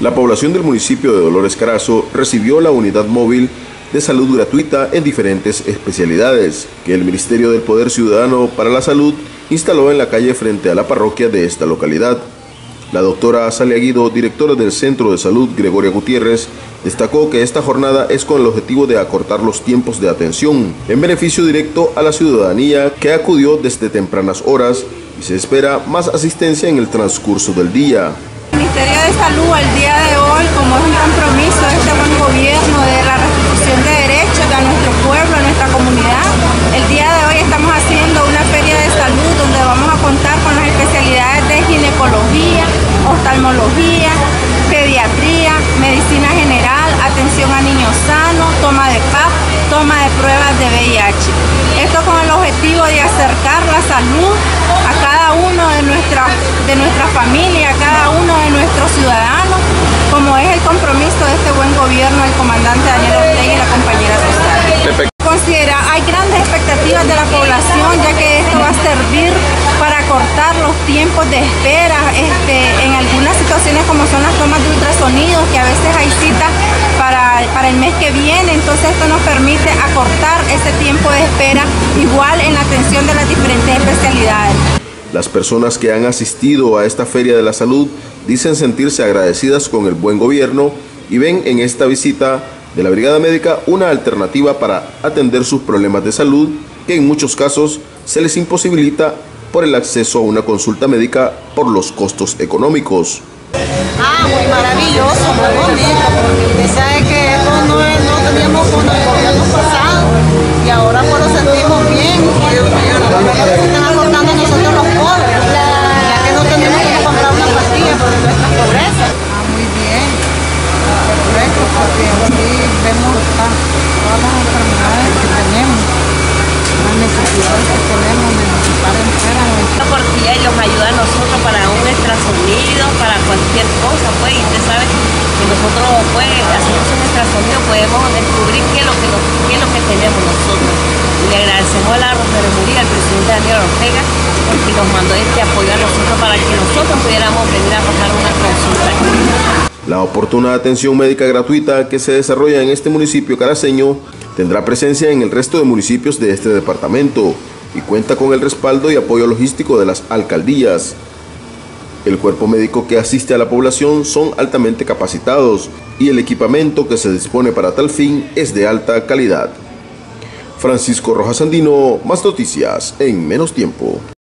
La población del municipio de Dolores Carazo recibió la unidad móvil de salud gratuita en diferentes especialidades que el Ministerio del Poder Ciudadano para la Salud instaló en la calle frente a la parroquia de esta localidad. La doctora Salia Guido, directora del Centro de Salud Gregoria Gutiérrez, destacó que esta jornada es con el objetivo de acortar los tiempos de atención en beneficio directo a la ciudadanía que acudió desde tempranas horas y se espera más asistencia en el transcurso del día. Ministerio de Salud al día de hoy, como es un compromiso de este buen gobierno de la restitución de derechos de nuestro pueblo, a nuestra comunidad, el día de hoy estamos haciendo una feria de salud donde vamos a contar con las especialidades de ginecología, oftalmología, pediatría, medicina general, atención a niños sanos, toma de PAP, toma de pruebas de VIH. Esto con el objetivo de acercar la salud a cada uno de nuestra, de nuestra familia, a nuestros ciudadanos, como es el compromiso de este buen gobierno del comandante Daniel Ortega y la compañera. Considera, hay grandes expectativas de la población, ya que esto va a servir para cortar los tiempos de espera este, en algunas situaciones como son las tomas de ultrasonidos, que a veces hay citas para, para el mes que viene, entonces esto nos permite acortar ese tiempo de espera igual en la atención de las diferentes especialidades. Las personas que han asistido a esta Feria de la Salud dicen sentirse agradecidas con el buen gobierno y ven en esta visita de la Brigada Médica una alternativa para atender sus problemas de salud que en muchos casos se les imposibilita por el acceso a una consulta médica por los costos económicos. Ah, muy maravilloso, muy bonito, porque sabe que pues, haciendo un ultrasonido podemos descubrir qué es lo que, nos, qué es lo que tenemos nosotros. Le agradecemos a la Rosario al presidente Daniel Ortega, porque nos mandó este apoyo a nosotros para que nosotros pudiéramos venir a pasar una consulta. La oportuna atención médica gratuita que se desarrolla en este municipio caraceño tendrá presencia en el resto de municipios de este departamento y cuenta con el respaldo y apoyo logístico de las alcaldías. El cuerpo médico que asiste a la población son altamente capacitados y el equipamiento que se dispone para tal fin es de alta calidad. Francisco Rojas Andino, más noticias en menos tiempo.